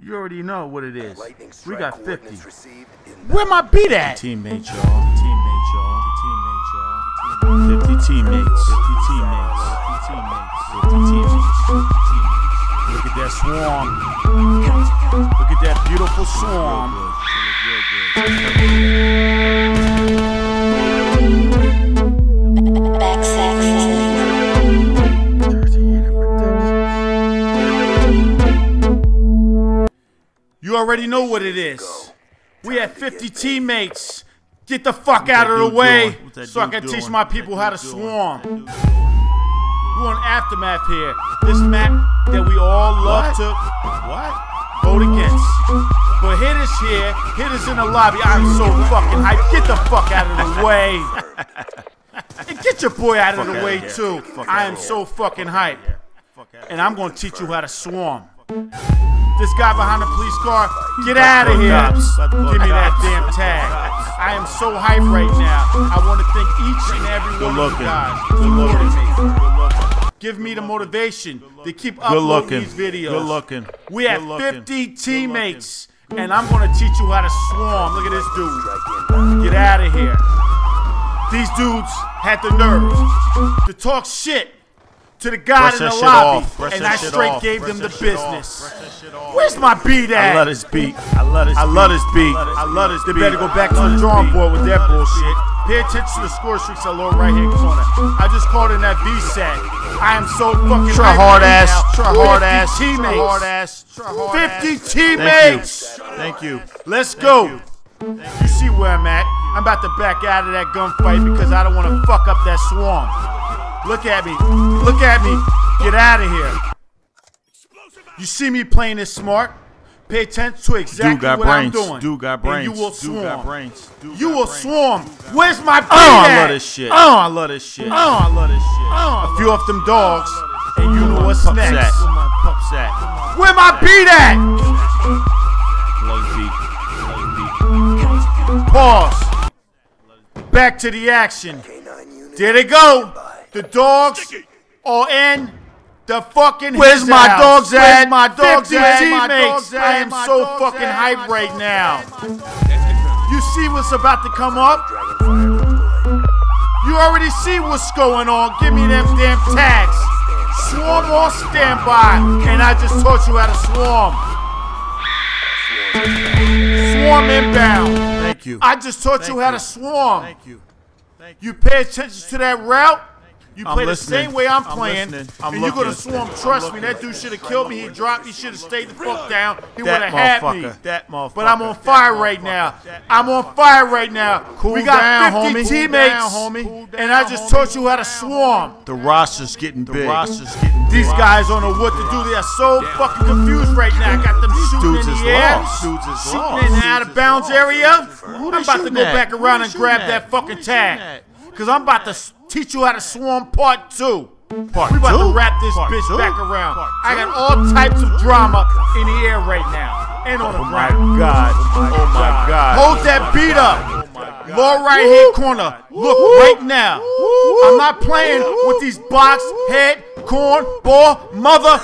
You already know what it is. We got 50. coordinates received in Where my beat at? Teammates, y'all. Teammates, y'all. Teammates, y'all. 50 teammates. 50 teammates. 50 teammates. 50 teammates. 50 teammates. Look at that swarm. Look at that beautiful swarm. Already know what it is. We had 50 teammates. Get the fuck out of the way doing? What's that so I can teach my people how to swarm. We're on Aftermath here. This map that we all love to What? vote against. But hit us here, hit us in the lobby. I'm so fucking hyped. Get the fuck out of the way. And get your boy out of the outta way here. too. Fuck I am so fucking hyped. Fuck. And I'm gonna teach you how to swarm. This guy behind the police car, get out of here. cops. About to call Give me that damn tag. I am so hyped right now. I want to thank each and every one of you guys for supporting me. Give me the motivation to keep uploading looking. these videos. Good looking. We have 50 teammates, and I'm going to teach you how to swarm. Look at this dude. Get out of here. These dudes had the nerve to talk shit to the guy in the lobby. And that I straight off. gave Brush them the that business. Brush that shit off. Where's my beat at? I love this beat. I love this I beat. love this beat. I love this They beat. better go back to the drawing board with I this bullshit. Pay attention to the score streaks on lower right hand corner. I just called in that VSAT. I am so fucking Try hard ass. Try hard ass. 50 Teammates. hard ass. 50 teammates. Thank you. Let's go. You see where I'm at? I'm about to back out of that gunfight because I don't want to fuck up that swarm. Look at me. Look at me. Get out of here. You see me playing this smart? Pay attention to exactly Dude got what brains. I'm doing. Dude got brains. And brains. you will Dude swarm. got brains. Dude You got will brains. swarm. Where's my beat Oh, I love this shit. Oh, Oh, I love this shit. Oh. I love this shit. Oh, a few off them dogs, and you know what's next. sack. Where my? Where my beat at? Love this beat. Love this beat. Pause. Back to the action. There they go. The dogs are in the fucking. Where's his my house. dogs Where's at? my dogs 50 at? teammates. Teammates. I am so fucking hyped right now. You see what's about to come up? You already see what's going on. Give me them damn tags. Swarm on standby. And I just taught you how to swarm. Swarm inbound. Thank you. I just taught you how you. to swarm. Thank you. Thank You pay attention to that route. You I'm play listening. the same way I'm I'm playing, listening. and I'm you're gonna swarm. Trust me, that dude should have killed me. He dropped. He should have stayed the fuck down. He would have had me. That motherfucker. But I'm on fire right now. I'm on fire right now. Cool we got down, 50 homie. teammates, Cool down, homie. Cool and I just taught you how to swarm. The roster's getting big. The roster's getting big. These guys don't know what to do. They are so fucking confused right now. I got them shooting dudes in the air. Dudes shooting in the out of bounds lost. area. I'm about to go back around and grab that fucking Who they shooting tag. Cause I'm about to teach you how to swarm part two. Part We about two? to wrap this Part bitch two? back around. I got all types of drama in the air right now and on the Oh my god. Oh my oh god. Hold that oh beat up. Oh. Lower right hand corner. Look right now. I'm not playing with these box head corn ball mother.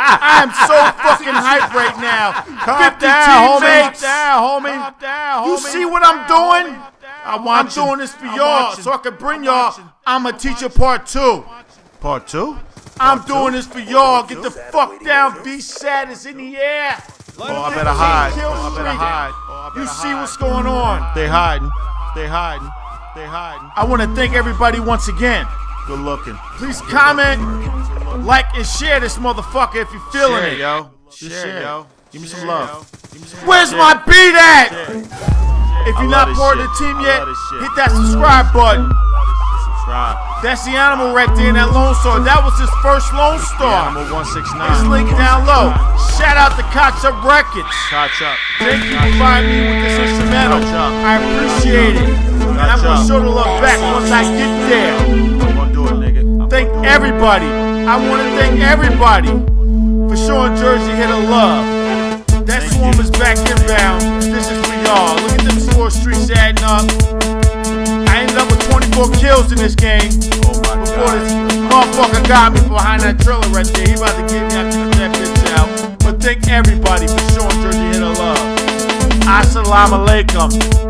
I am so fucking hyped right now. Calm 50 down, teammates. Down, homie. Calm down, homie. You see what I'm doing? I'm I'm watching. doing this for I'm y'all watching. so I can bring I'm y'all. watching. I'm a teacher part two. Part two? I'm doing this for y'all. Get the fuck down. Be sad. It's in the air. Oh, I better hide. Kill Oh, I better hide. Oh, I You better see what's going on. They hiding. They hiding. They hiding. I want to thank everybody once again. Good looking. Please comment, like, and share this motherfucker if you're feeling Share it. it, yo. Just Share share, yo. Give me some love. Give me some Where's my it. beat at? If you're not part of the team yet, shit. hit that subscribe button. Subscribe. That's the animal right there in that Lodestar. That was his first Lone Star. Animal 169. It's linked down low. Shout out to Catch Up Records. Up. Thank you for providing me with this instrumental. I appreciate it. And I'm gonna show the love back once I get there. I'm gonna do it, nigga. I'm Thank gonna do it. everybody. I want to thank everybody for showing Jersey Hit the love. That swarm is back inbound. 24 kills in this game. Oh Before this motherfucker got me behind that trailer right there. He about to get me after that bitch out. But thank everybody for showing JerzyHitter love. Assalamu alaikum.